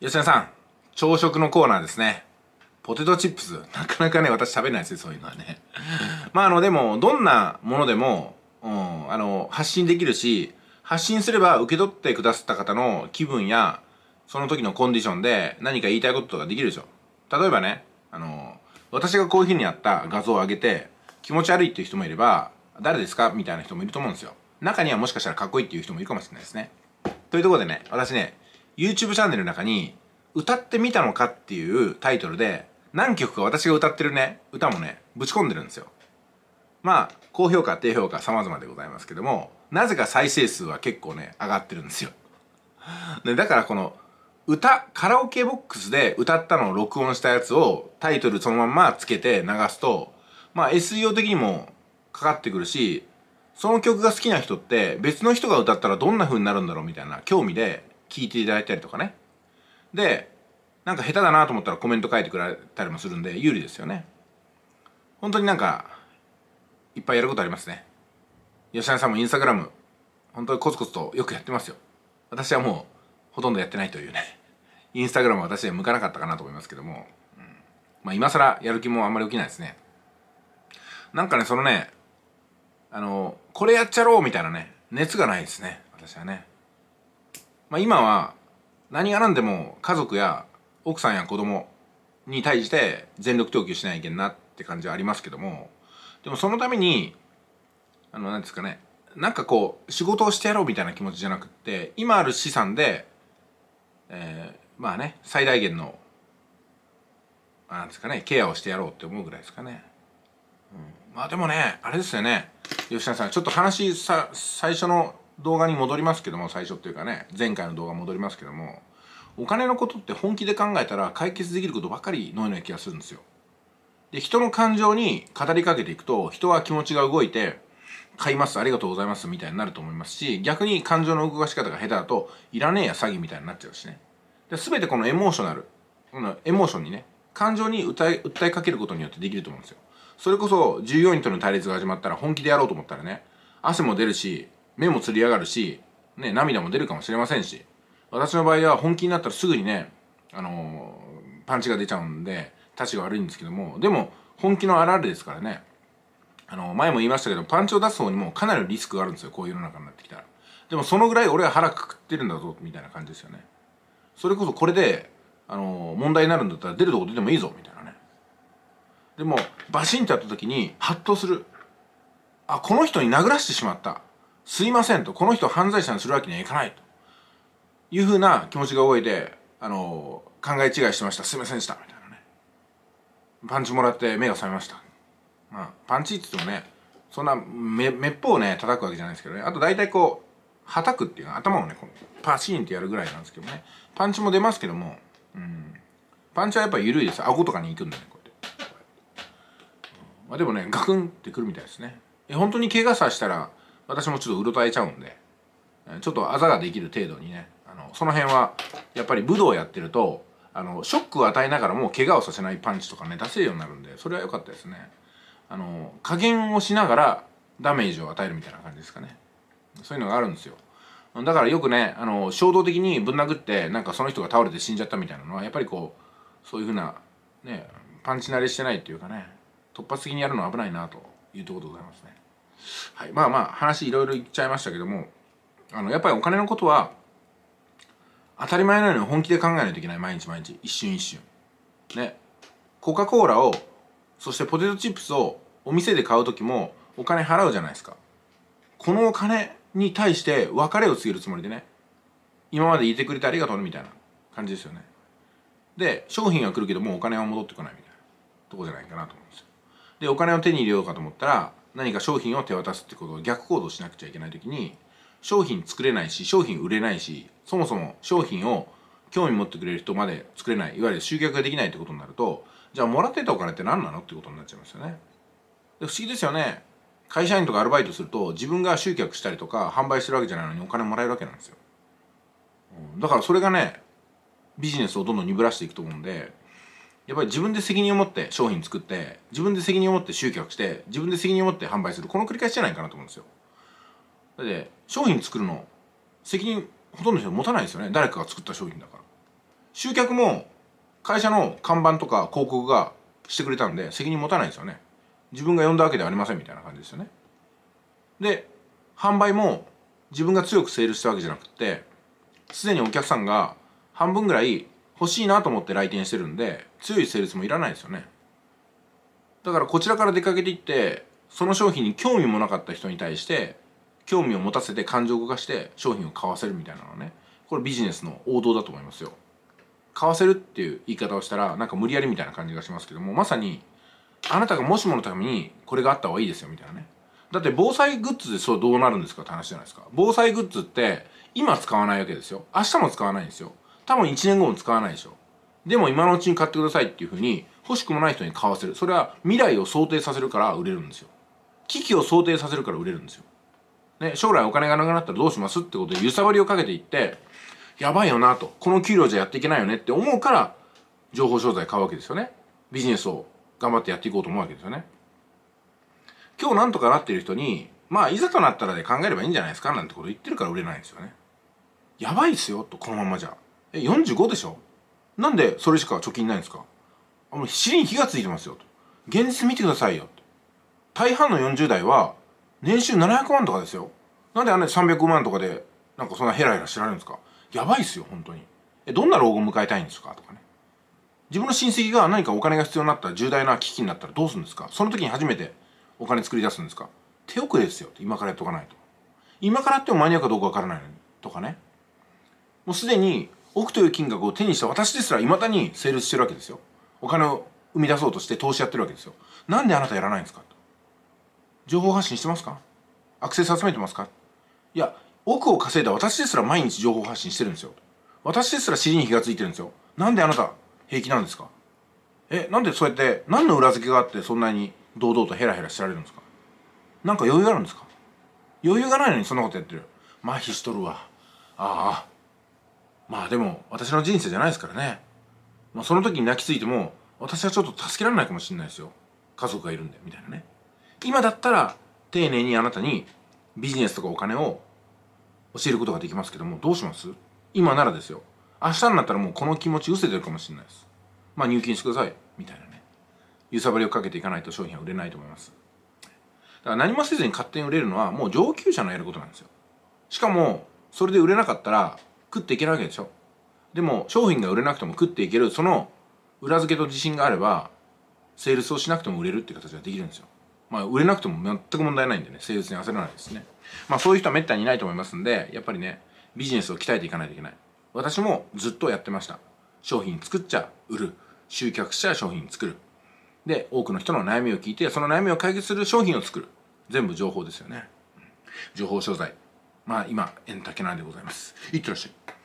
吉田さん、朝食のコーナーですね。ポテトチップス。なかなかね、私食べないですよ、そういうのはね。まあ、あの、でも、どんなものでも、うん、あの、発信できるし、発信すれば受け取ってくださった方の気分や、その時のコンディションで何か言いたいこととかできるでしょ。例えばね、あの、私がこういう風にやった画像を上げて、気持ち悪いっていう人もいれば、誰ですか？みたいな人もいると思うんですよ。中にはもしかしたらかっこいいっていう人もいるかもしれないですね。というところでね、私ね、YouTube チャンネルの中に、歌ってみたのかっていうタイトルで、何曲か私が歌ってるね、歌もね、ぶち込んでるんですよ。まあ、高評価、低評価様々でございますけども、なぜか再生数は結構ね、上がってるんですよ。で、だからこの、歌、カラオケボックスで歌ったのを録音したやつをタイトルそのまんまつけて流すと、まあ SEO 的にもかかってくるし、その曲が好きな人って別の人が歌ったらどんな風になるんだろうみたいな興味で聞いていただいたりとかね。で、なんか下手だなと思ったらコメント書いてくれたりもするんで有利ですよね。本当になんか、いっぱいやることありますね。吉田さんもインスタグラム、本当にコツコツとよくやってますよ。私はもうほとんどやってないというね。インスタグラムは私は向かなかったかなと思いますけども、うん、まあ今更やる気もあんまり起きないですね。なんかね、そのね、あの、これやっちゃろうみたいなね、熱がないですね、私はね。まあ今は、何が何でも家族や奥さんや子供に対して全力投球しないといけんなって感じはありますけども、でもそのために、あの、なんですかね、なんかこう、仕事をしてやろうみたいな気持ちじゃなくって、今ある資産で、えー、まあね、最大限の、なんですかね、ケアをしてやろうって思うぐらいですかね。うん、まあでもね、あれですよね、吉田さん、ちょっと話さ、最初の動画に戻りますけども、最初っていうかね、前回の動画戻りますけども、お金のことって本気で考えたら解決できることばかりのような気がするんですよ。で、人の感情に語りかけていくと、人は気持ちが動いて、買います、ありがとうございますみたいになると思いますし、逆に感情の動かし方が下手だと、いらねえや詐欺みたいになっちゃうしね。で、全てこのエモーショナル、このエモーションにね、感情に訴え、訴えかけることによってできると思うんですよ。それこそ、従業員との対立が始まったら本気でやろうと思ったらね、汗も出るし、目もつり上がるし、ね、涙も出るかもしれませんし、私の場合は本気になったらすぐにね、あのー、パンチが出ちゃうんで、立ちが悪いんですけども、でも、本気の表れですからね、あのー、前も言いましたけど、パンチを出す方にもかなりリスクがあるんですよ、こういう世の中になってきたら。でも、そのぐらい俺は腹くくってるんだぞ、みたいな感じですよね。それこそこれで、あのー、問題になるんだったら出るとこ出てもいいぞ、みたいなね。でも、バシンってやった時に、ハッとする。あ、この人に殴らしてしまった。すいませんと、この人犯罪者にするわけにはいかないと。いうふうな気持ちが動いて、あの、考え違いしてました。すいませんでした。みたいなね。パンチもらって目が覚めました。まあ、パンチって言ってもね、そんなめ、めっぽうね、叩くわけじゃないですけどね。あと大体こう、はたくっていうのは頭をね、このパシーンってやるぐらいなんですけどね。パンチも出ますけども、うん。パンチはやっぱ緩いです。顎とかに行くんだね、こうやって。まあでもね、ガクンってくるみたいですね。え、本当に怪我させたら、私もちょっとうろたえちゃうんで、ちょっとあざができる程度にね、あの、その辺は、やっぱり武道やってると、あの、ショックを与えながらも怪我をさせないパンチとかね、出せるようになるんで、それは良かったですね。あの、加減をしながらダメージを与えるみたいな感じですかね。そういうのがあるんですよ。だからよくね、あの、衝動的にぶん殴って、なんかその人が倒れて死んじゃったみたいなのは、やっぱりこう、そういうふうな、ね、パンチ慣れしてないっていうかね、突発的にやるのは危ないなというところでございますね。はい、まあまあ話いろいろ言っちゃいましたけどもあのやっぱりお金のことは当たり前のように本気で考えないといけない。毎日毎日。一瞬一瞬。ね。コカ・コーラをそしてポテトチップスをお店で買う時もお金払うじゃないですか。このお金に対して別れを告げるつもりでね。今までいてくれてありがとうみたいな感じですよね。で商品は来るけどもうお金は戻ってこないみたいなとこじゃないかなと思うんですよ。でお金を手に入れようかと思ったら何か商品を手渡すってことを逆行動しなくちゃいけない時に商品作れないし商品売れないしそもそも商品を興味持ってくれる人まで作れない。いわゆる集客ができないってことになるとじゃあもらってたお金って何なのってことになっちゃいますよね。で不思議ですよね。会社員とかアルバイトすると自分が集客したりとか販売してるわけじゃないのにお金もらえるわけなんですよ、だからそれがねビジネスをどんどん鈍らしていくと思うんでやっぱり自分で責任を持って商品作って自分で責任を持って集客して自分で責任を持って販売する。この繰り返しじゃないかなと思うんですよ。だって商品作るの責任ほとんどの人持たないですよね。誰かが作った商品だから。集客も会社の看板とか広告がしてくれたんで責任持たないですよね。自分が呼んだわけではありませんみたいな感じですよね。で販売も自分が強くセールしたわけじゃなくてすでにお客さんが半分ぐらい欲しいなと思って来店してるんで強いセールスもいらないですよね。だからこちらから出かけていってその商品に興味もなかった人に対して興味を持たせて感情を動かして商品を買わせるみたいなのはねこれビジネスの王道だと思いますよ。買わせるっていう言い方をしたらなんか無理やりみたいな感じがしますけどもまさにあなたがもしものためにこれがあった方がいいですよみたいなね。だって防災グッズでそうどうなるんですかって話じゃないですか。防災グッズって今使わないわけですよ。明日も使わないんですよ。多分1年後も使わないでしょ。でも今のうちに買ってくださいっていうふうに欲しくもない人に買わせる。それは未来を想定させるから売れるんですよ。危機を想定させるから売れるんですよ、ね、将来お金がなくなったらどうしますってことで揺さぶりをかけていってやばいよなと。この給料じゃやっていけないよねって思うから情報商材買うわけですよね。ビジネスを頑張ってやっていこうと思うわけですよね。今日なんとかなってる人にまあいざとなったらで考えればいいんじゃないですかなんてこと言ってるから売れないんですよね。やばいっすよとこのままじゃ。え45でしょ？なんでそれしか貯金ないんですか？あの尻に火がついてますよと現実見てくださいよ大半の40代は年収700万とかですよなんであんなに300万とかでなんかそんなヘラヘラしてられるんですかやばいっすよ本当に。えどんな老後迎えたいんですか？とかね自分の親戚が何かお金が必要になったら重大な危機になったらどうするんですかその時に初めてお金作り出すんですか手遅れですよ今からやっとかないと今からやっても間に合うかどうかわからないのにとかね。もうすでに億という金額を手にした私ですらいまだにセールスしてるわけですよ。お金を生み出そうとして投資やってるわけですよ。なんであなたやらないんですか？情報発信してますか？アクセス集めてますか？いや億を稼いだ私ですら毎日情報発信してるんですよ。私ですら尻に火がついてるんですよ。なんであなた平気なんですか？えなんでそうやって何の裏付けがあってそんなに堂々とヘラヘラしてられるんですか？なんか余裕があるんですか？余裕がないのにそんなことやってる。麻痺しとるわ。ああ。まあでも私の人生じゃないですからね、まあ、その時に泣きついても私はちょっと助けられないかもしれないですよ。家族がいるんでみたいなね。今だったら丁寧にあなたにビジネスとかお金を教えることができますけどもどうします？今ならですよ。明日になったらもうこの気持ち失せてるかもしれないです。まあ入金してください。みたいなね。揺さぶりをかけていかないと商品は売れないと思います。だから何もせずに勝手に売れるのはもう上級者のやることなんですよ。しかもそれで売れなかったら食っていけないわけでしょ。でも商品が売れなくても食っていける。その裏付けと自信があればセールスをしなくても売れるっていう形ができるんですよ。まあ売れなくても全く問題ないんでね。セールスに焦らないですね。まあそういう人はめったにいないと思いますんでやっぱりねビジネスを鍛えていかないといけない。私もずっとやってました。商品作っちゃ売る。集客しちゃ商品作る。で多くの人の悩みを聞いてその悩みを解決する商品を作る。全部情報ですよね。情報商材。まあ今円竹なんでございます。いってらっしゃい。